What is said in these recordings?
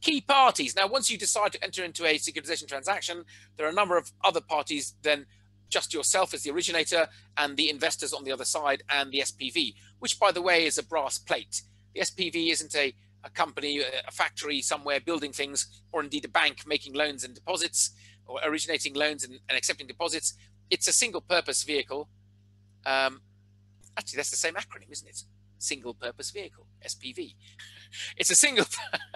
key parties. Now, once you decide to enter into a securitization transaction, there are a number of other parties than just yourself as the originator and the investors on the other side and the SPV, which, by the way, is a brass plate. The SPV isn't a, a company, a factory somewhere building things, or indeed a bank making loans and deposits or originating loans and, and accepting deposits. It's a single purpose vehicle. Um, actually, that's the same acronym, isn't it? Single purpose vehicle, SPV. It's a single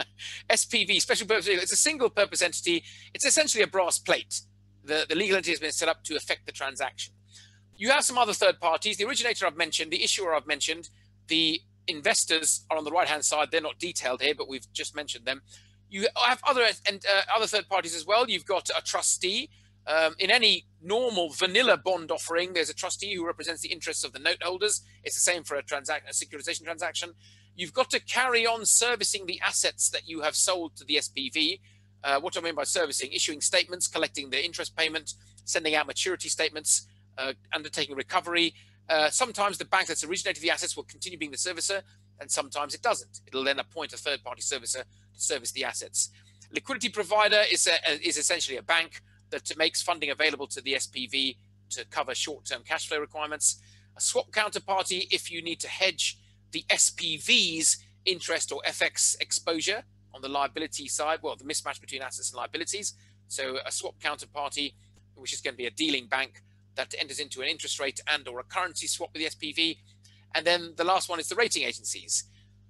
SPV, special purpose vehicle. It's a single purpose entity. It's essentially a brass plate. The, the legal entity has been set up to affect the transaction. You have some other third parties. The originator I've mentioned, the issuer I've mentioned, the investors are on the right hand side. They're not detailed here, but we've just mentioned them. You have other and uh, other third parties as well. You've got a trustee. Um, in any normal vanilla bond offering, there's a trustee who represents the interests of the note holders. It's the same for a, transac- a securitization transaction. You've got to carry on servicing the assets that you have sold to the SPV. Uh, what do I mean by servicing? Issuing statements, collecting the interest payment, sending out maturity statements, uh, undertaking recovery, uh, sometimes the bank that's originated the assets will continue being the servicer, and sometimes it doesn't. It'll then appoint a third-party servicer to service the assets. Liquidity provider is, a, is essentially a bank that makes funding available to the SPV to cover short-term cash flow requirements. A swap counterparty if you need to hedge the SPV's interest or FX exposure on the liability side, well, the mismatch between assets and liabilities. So a swap counterparty, which is going to be a dealing bank, that enters into an interest rate and or a currency swap with the SPV. And then the last one is the rating agencies.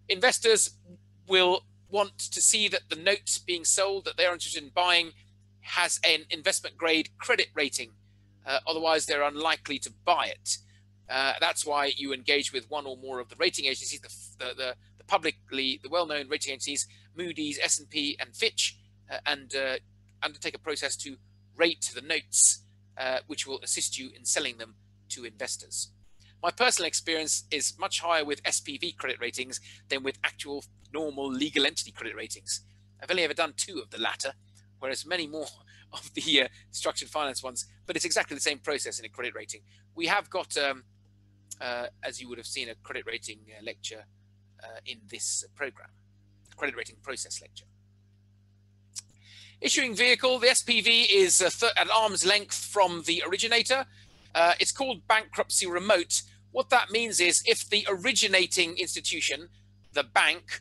Investors will want to see that the notes being sold that they're interested in buying has an investment grade credit rating. Uh, otherwise, they're unlikely to buy it. Uh, that's why you engage with one or more of the rating agencies, the, the, the, the publicly, the well-known rating agencies, Moody's, S&P, and Fitch, uh, and uh, undertake a process to rate the notes uh, which will assist you in selling them to investors. My personal experience is much higher with SPV credit ratings than with actual normal legal entity credit ratings. I've only ever done two of the latter, whereas many more of the uh, structured finance ones, but it's exactly the same process in a credit rating. We have got, um, uh, as you would have seen, a credit rating uh, lecture uh, in this program, credit rating process lecture. Issuing vehicle, the SPV is at arm's length from the originator. Uh, it's called bankruptcy remote. What that means is if the originating institution, the bank,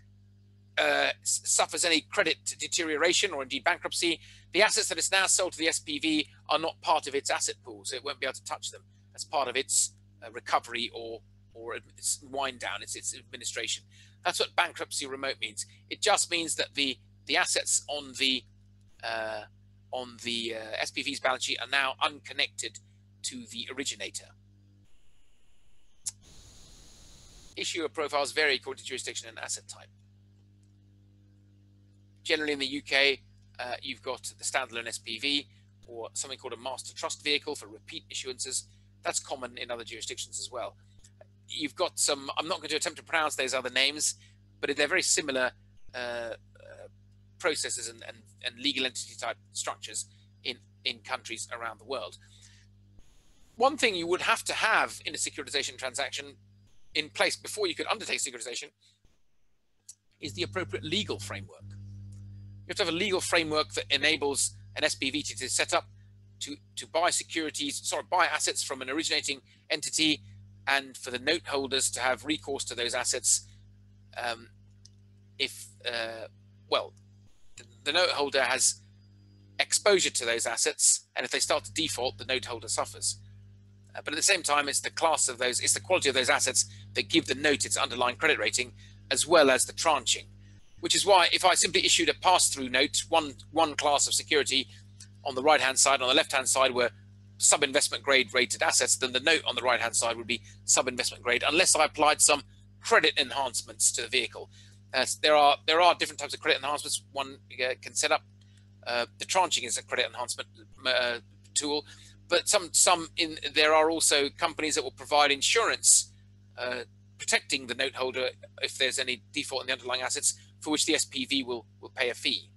uh, suffers any credit deterioration or indeed bankruptcy, the assets that it's now sold to the SPV are not part of its asset pool, so it won't be able to touch them as part of its uh, recovery or or its wind down, its its administration. That's what bankruptcy remote means. It just means that the the assets on the uh, on the uh, SPV's balance sheet are now unconnected to the originator. Issuer profiles vary according to jurisdiction and asset type. Generally in the UK, uh, you've got the standalone SPV or something called a master trust vehicle for repeat issuances. That's common in other jurisdictions as well. You've got some, I'm not going to attempt to pronounce those other names, but they're very similar uh, processes and, and, and legal entity type structures in, in countries around the world. One thing you would have to have in a securitization transaction in place before you could undertake securitization is the appropriate legal framework. You have to have a legal framework that enables an SPV to, to set up to, to buy securities, sorry, buy assets from an originating entity and for the note holders to have recourse to those assets um, if, uh, well, the note holder has exposure to those assets, and if they start to default, the note holder suffers. Uh, but at the same time, it's the class of those, it's the quality of those assets that give the note its underlying credit rating, as well as the tranching. Which is why, if I simply issued a pass-through note, one one class of security on the right-hand side, on the left-hand side were sub-investment grade rated assets, then the note on the right-hand side would be sub-investment grade, unless I applied some credit enhancements to the vehicle. Uh, there are there are different types of credit enhancements one uh, can set up. Uh, the tranching is a credit enhancement uh, tool, but some some in there are also companies that will provide insurance uh, protecting the note holder if there's any default in the underlying assets, for which the SPV will will pay a fee.